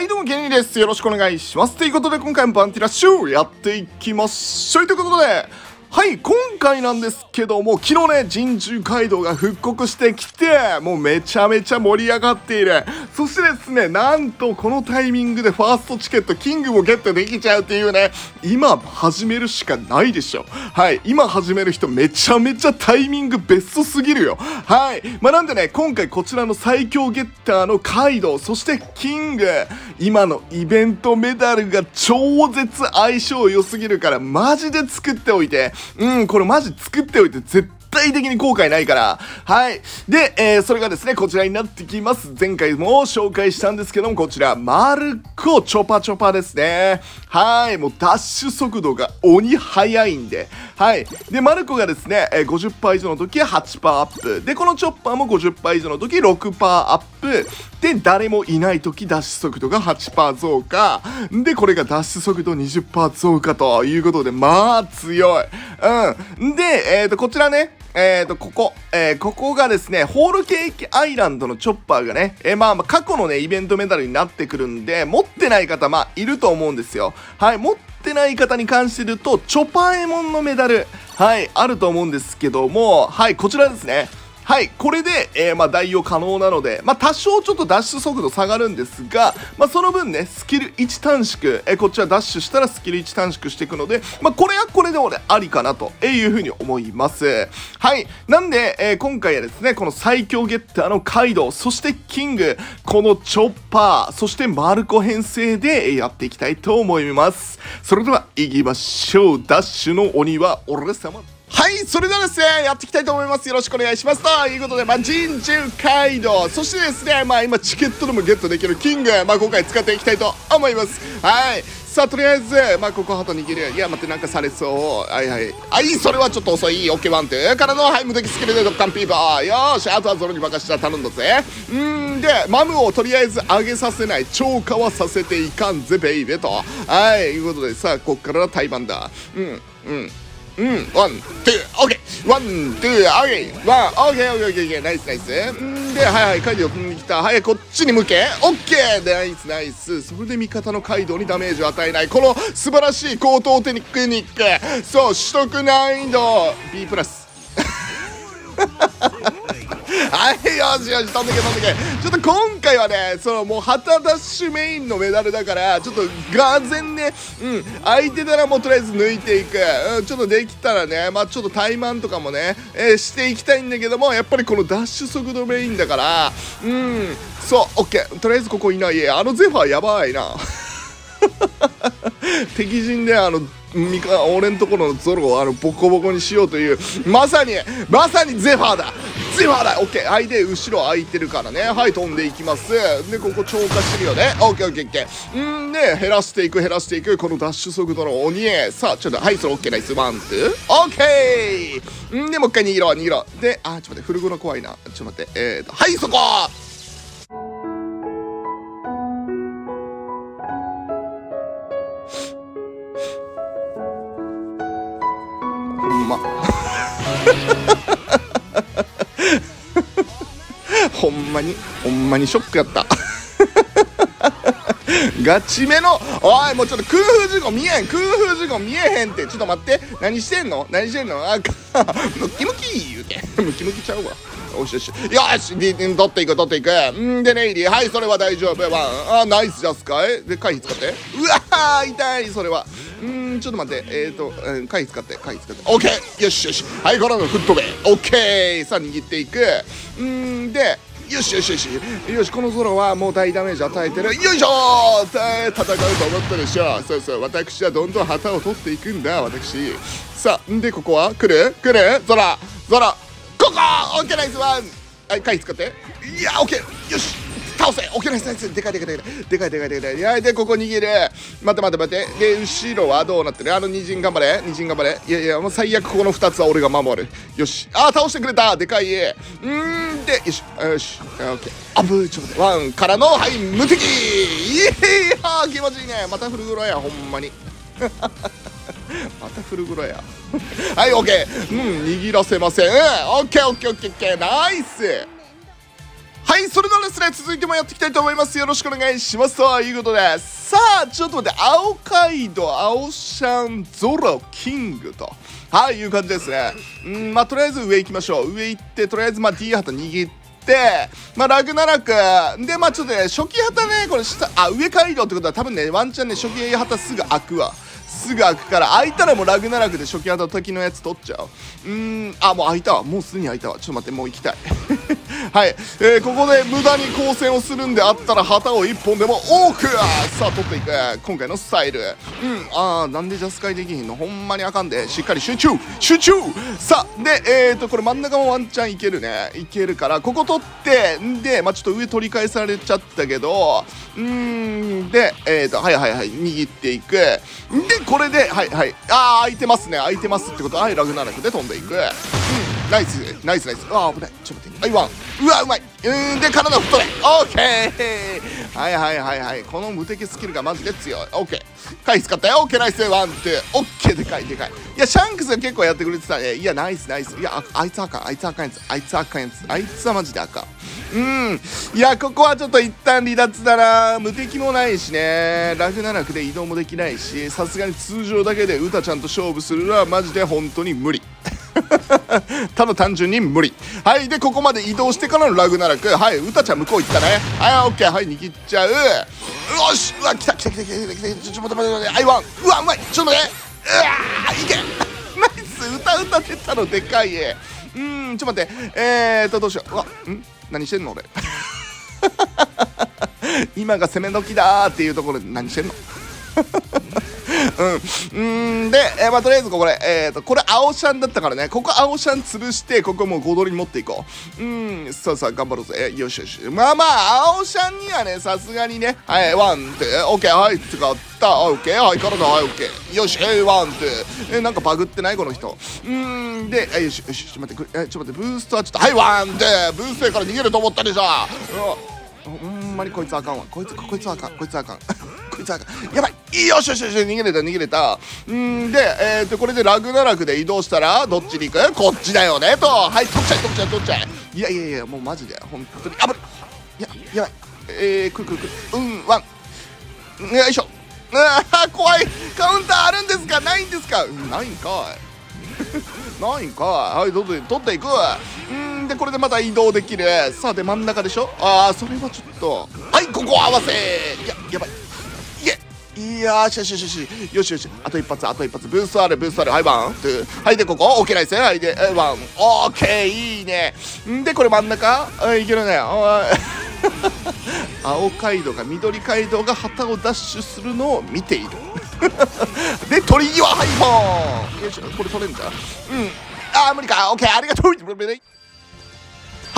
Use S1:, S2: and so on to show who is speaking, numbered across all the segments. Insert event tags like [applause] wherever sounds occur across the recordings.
S1: はい、どうも、ゲニーです。よろしくお願いします。ということで、今回もバンティラッシュやっていきましょう。ということで、はい今回なんですけども昨日ね神獣街道が復刻してきてもうめちゃめちゃ盛り上がっている。そしてですねなんとこのタイミングでファーストチケットキングもゲットできちゃうっていうね今始めるしかないでしょ。はい今始める人めちゃめちゃタイミングベストすぎるよ。はいまあなんでね今回こちらの最強ゲッターのカイドウそしてキング。今のイベントメダルが超絶相性良すぎるからマジで作っておいて。うん、これマジ作っておいて絶対的に後悔ないから。はい。で、えー、それがですね、こちらになってきます。前回も紹介したんですけども、こちら、マルコチョパチョパですね。はい。もうダッシュ速度が鬼速いんで。はい。で、マルコがですね、え、50%以上の時は8%アップ。で、このチョッパーも50%以上の時6%アップ。で、誰もいない時ダッシュ速度が8%増加。で、これがダッシュ速度20%増加ということで、まあ強い。うん。で、えっ、ー、と、こちらね、えーと、ここ、えー、ここがですね、ホールケーキアイランドのチョッパーがね、えー、まあ、まあ、過去のね、イベントメダルになってくるんで、持ってない方、まあ、いると思うんですよ。はい、持ってない方に関して言うと、チョパエモンのメダル、はい、あると思うんですけども、はい、こちらですね。はい、これで、えー、まあ、代用可能なので、まあ、多少ちょっとダッシュ速度下がるんですが、まあ、その分ね、スキル1短縮、えー、こっちはダッシュしたらスキル1短縮していくので、まあ、これはこれで俺ありかなというふうに思います。はい、なんで、えー、今回はですね、この最強ゲッターのカイドウ、そしてキング、このチョッパー、そしてマルコ編成でやっていきたいと思います。それでは行きましょう。ダッシュの鬼は俺様。はい、それではですね、やっていきたいと思います。よろしくお願いします。ということで、まあ、神獣街道、そしてですね、まあ、今、チケットでもゲットできるキング、まあ、今回使っていきたいと思います。はい。さあ、とりあえず、まあ、ここ、ハト握る。いや、待って、なんかされそう。はいはい。はい、それはちょっと遅い。オッケー one、two。からの、はい、無敵スキルでドッカンフィーバー。よーし、あとはゾロに任した頼んだぜう。んで、マムをとりあえず上げさせない。超過はさせていかんぜ、 baby と。はい、いうことで、さあ、こっから対バンだ。うん、うん。うん、 one、two、オッケー one、two、オッケー one、オッケー、オッケー、オッケー、オッケー、ナイス、ナイス。んで、はいはい、カイドウ踏んできた。はい、こっちに向け、オッケーナイス、ナイス。それで味方のカイドウにダメージを与えない。この素晴らしい高等テクニック。そう、取得難易度 B プラス。はいよしよし飛んでけ飛んでけ。ちょっと今回はねそのもう旗ダッシュメインのメダルだからちょっとがぜんねうん相手ならもうとりあえず抜いていく、うん、ちょっとできたらねまあちょっと怠慢とかもね、えー、していきたいんだけどもやっぱりこのダッシュ速度メインだからうんそうオッケー。とりあえずここいないあのゼファーやばいな。[laughs] 敵陣であのミカ俺んところのゾロをあのボコボコにしようというまさにまさにゼファーだ。ゼファーだオッケー。はいで後ろ空いてるからね。はい飛んでいきます。でここ超過してるよね。オッケーオッケーオッケー。んで減らしていく減らしていく。このダッシュ速度の鬼へ。さあちょっとはいそれオッケーナイス。ワンツー。オッケー。んでもう一回逃げろ逃げろ。であちょっと待ってフルグロ怖いな。ちょっと待ってえーとはいそこ。ま。[laughs] ほんまにほんまにショックやった。[laughs] ガチめのおいもうちょっと空風事故見えん空風事故見えへんって。ちょっと待って。何してんの？何してんの？あムキムキ言うて。ムキムキちゃうわ。よしよしよし取っていく取っていく。んでネイリー。はいそれは大丈夫。ワン。あナイスジャスかい？で回避使って。うわ痛いそれは。うんちょっと待って。えっ、ー、と、うん、回避使って回避使って。オッケー！よしよし。はいこれの吹っ飛べオッケー！さあ握っていく。うんでよしよしよしよしこのゾロはもう大ダメージ与えてる。よいしょ戦うと思ったでしょそうそう私はどんどん旗を取っていくんだ私。さあんでここは来る？来る？空空ここオッケーナイスワン。はい回使って。いやオッケー。よし。倒せオッケーナイスナイスでかいでかいでかいでかいでかいでかいいでここ逃げる。待って待って待って。で後ろはどうなってる？あの二陣頑張れ。二陣頑張れ。いやいやもう最悪この2つは俺が守る。よし。あ倒してくれた。でかいうんでよし。よし。オッケー。あぶーちょっとワンからのはい無敵。いやー気持ちいいね。またフルグロやほんまに。[laughs] またフルグロや。はいオッケー。うん握らせませんオッケーオッケーオッケーオッケー。ナイス！はいそれではですね続いてもやっていきたいと思います。よろしくお願いします。ということでさあちょっと待って青街道青シャンゾロキングと。はいいう感じですね。うんまあとりあえず上行きましょう。上行ってとりあえずまあ D 旗握ってまあ、ラグナラク。で、まあ、ちょっとね、初期旗ね、これ下、あ、上街道ってことは多分ね、ワンチャンね、初期旗すぐ開くわ。すぐ開くから開いたらもうラグナラクで初期旗時のやつ取っちゃう。うーんあもう開いたわ。もうすでに開いたわ。ちょっと待ってもう行きたい。はい、えー、ここで無駄に光線をするんであったら旗を1本でも多くさあ取っていく。今回のスタイル。うんああなんでジャスカイできひんのほんまにあかんで。しっかり集中。集中。さあでえーとこれ真ん中もワンチャンいけるね。いけるからここ取ってんでまあちょっと上取り返されちゃったけどうんでえーとはいはいはい握っていく。でこれではいはい。ああ開いてますね。開いてますってことははいラグナラクで飛んでいく。うん。ナイスナイスナイス。ああ危ない。ちょっと待って。はいワンうわうまい。うんで体太れオッケーはいはいはいはい。この無敵スキルがマジで強い。オッケー回使ったよ。オッケーナイス。ワンってオッケーでかいでかい。いやシャンクスが結構やってくれてたね。いやナイスナイス。いやあいつあかんあいつあかんやつ。あいつあかんやつ。あいつはマジであかんうん。いやここはちょっと一旦離脱だな。無敵もないしね。ラグナラクで移動もできないしさすがに通常だけでウタちゃんと勝負するのはマジで本当に無理。ただ単純に無理。はいでここまで移動してからのラグナラク。はい歌ちゃん向こう行ったね。はいオッケー。はい握っちゃう。よしうわ来た来た来た来た来た来たちょっと待って待って待ってアイワン。うわうまい。ちょっと待って。うわいけ。ナイス歌歌出たのでかいうんちょっと待って。えーとどうしよう。うわん？何してんの俺。[laughs] 今が攻め時だーっていうところで何してんの？うん。うんで、えー、まあ、とりあえずこれ、えっ、ー、と、これ青シャンだったからね、ここ青シャン潰して、ここもう5ドルに持っていこう。うん、さあさあ頑張ろうぜ。よしよし。まあまあ、青シャンにはね、さすがにね、はい、 one、two、オッケー、はい、使った。オッケー、はい、体、はい、オッケー。よし、はい、 one、two。え、なんかバグってない？この人。うんで、え、よし、よし、ちょっと待って、え、ちょっと待って、ブーストはちょっと、はい、 one、two。ブーストから逃げると思ったでしょ。うんほんまにこいつあかんわ。こいつ、こいつあかん、こいつあかん。こいつあかん。やばい。よしよしよし逃げれた逃げれた。んでえー、とこれでラグナラクで移動したらどっちに行く？こっちだよねと。はい取っちゃえ取っちゃえ取っちゃえ。いやいやいやもうマジで本当に。あぶい。ややばい。えー、くるくるくるうん one。よいしょ。あ怖い。カウンターあるんですか？ないんですか？ないんかい。[laughs] ないんかい。はいどんどん取っていく。うんでこれでまた移動できる。さあで真ん中でしょ？ああそれはちょっと。はいここ合わせ。いややばい。いやーしよしよしよし。よしよし。あと一発あと一発。ブーストあるブーストある。はい one two。はいでここ。オッケーナイス。はいで one。オッケーいいね。んでこれ真ん中？いけるね。青街道が緑街道が旗をダッシュするのを見ている。で鳥際ハイポー。ンよしこれ取れんじゃんうん。あー無理か。オッケー。ありがとう。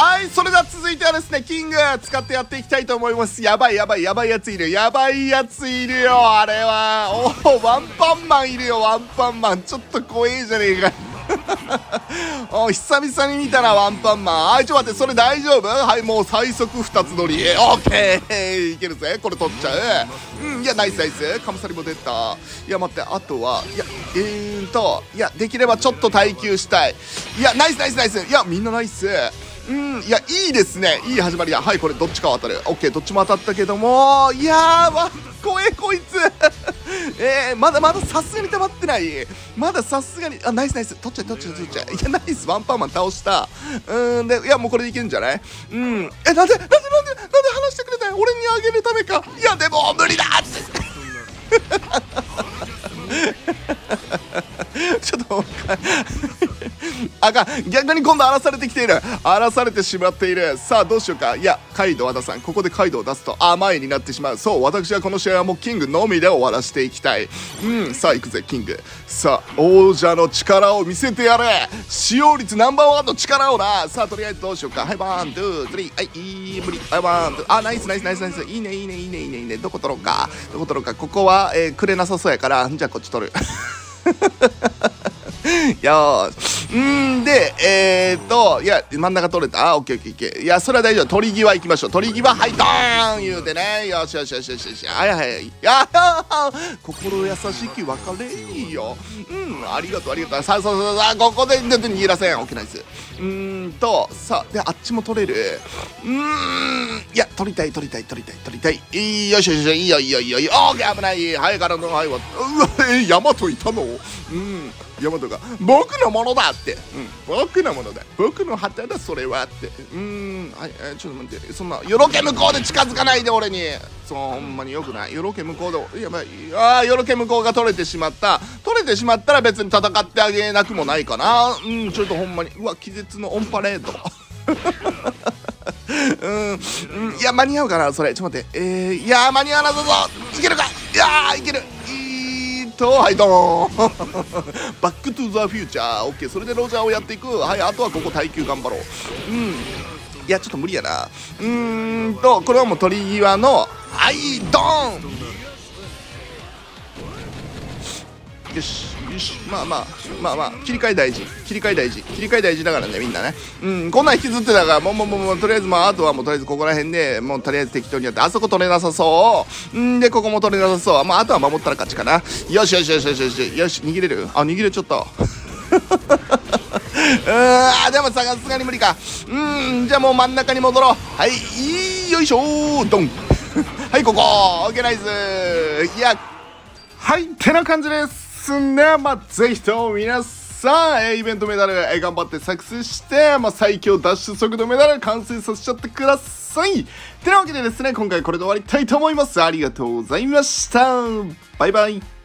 S1: はいそれでは続いてはですねキング使ってやっていきたいと思います。やばいやばいやばいやついる。やばいやついるよ。あれはおおワンパンマンいるよワンパンマン。ちょっと怖えじゃねえか。[laughs] お久々に見たらワンパンマン。はいちょっと待ってそれ大丈夫？はいもう最速2つ乗り。オッケー！いけるぜ。これ取っちゃう。うんいやナイスナイス。カムサリも出た。いや待ってあとはいやえーんといやできればちょっと耐久したい。いやナイスナイスナイス。いやみんなナイス。うんいやいいですね。いい始まりだ。はいこれどっちかは当たる。オッケーどっちも当たったけどもいやーわ怖えこいつ。[laughs] えー、まだまださすがに溜まってない。まださすがにあナイスナイス。取っちゃえ取っちゃえ取っちゃえいやナイス。ワンパンマン倒した。うんでいやもうこれでいけるんじゃない？うん。えなんでなんでなんでなんで話してくれた俺にあげるためか。いやでも無理だ。っ [laughs] てちょっとあかん逆に今度荒らされてきている。荒らされてしまっている。さあどうしようか。いやカイド和田さん。ここでカイドを出すと甘いになってしまう。そう私はこの試合はもうキングのみで終わらせていきたい。うんさあ行くぜキング。さあ王者の力を見せてやれ。使用率ナンバーワンの力をな。さあとりあえずどうしようか。はい one two three。はいいい無理。はい one two。あナイスナイスナイスナイス。いいねいいねいいねいいねいいね。どこ取ろうか。どこ取ろうか。ここは、えー、くれなさそうやから。じゃあこっち取る。[laughs] [laughs] よし。うんでえー、っといや真ん中取れた？あオッケーオッケーオッケー。いやそれは大丈夫。取り際行きましょう。取り際はいドーン！言うてね。よしよしよしよしよし。はいはいい。や心優しき別れいいよ。うんありがとうありがとう。さあそうそうそうここで逃げらせん。オッケーナイス。うーんとさあであっちも取れる。うーんいや取りたい取りたい取りたい取りたい。いいよしよしよしいいよいいよいいよ。オーケー危ない。はいからのはいわうわえヤマトいたの？うん。ヤマトが僕のものだって。うん。僕のものだ。僕の旗だそれはって。うん。はいえちょっと待って。そんなよろけ向こうで近づかないで俺に。そうほんまによくない。よろけ向こうでやばいあよろけ向こうが取れてしまった。取れてしまったら別に戦ってあげなくもないかな。うんちょっとほんまに。うわ気絶のオンパレード。[laughs] うん、いや間に合うかなそれ。ちょっと待って。えー、いや間に合わなさそう。いけるか。いやいける。いとはいドーンバックトゥザフューチャーオッケーそれでロジャーをやっていく。はいあとはここ耐久頑張ろう。うん。いやちょっと無理やな。うーんとこれはもう鳥際のはいドーン。よし。まあまあまあまあ切り替え大事。切り替え大事。切り替え大事だからねみんなね。うんこんなん引きずってたからもうもうもうとりあえずまああとはもうとりあえずここら辺でもうとりあえず適当にやってあそこ取れなさそう。うんでここも取れなさそう。まああとは守ったら勝ちかな。よしよしよしよしよしよし。逃げれる？あ逃げれちゃった [laughs] うーんでもさすがに無理か。うんじゃあもう真ん中に戻ろう。はいよいしょドン。[laughs] はいここオッケーナイス。いやはいてな感じです。ねまあぜひとも皆さん、え、イベントメダル、え、頑張って作成して、まあ、最強ダッシュ速度メダル完成させちゃってください。てなわけでですね今回これで終わりたいと思います。ありがとうございました。バイバイ。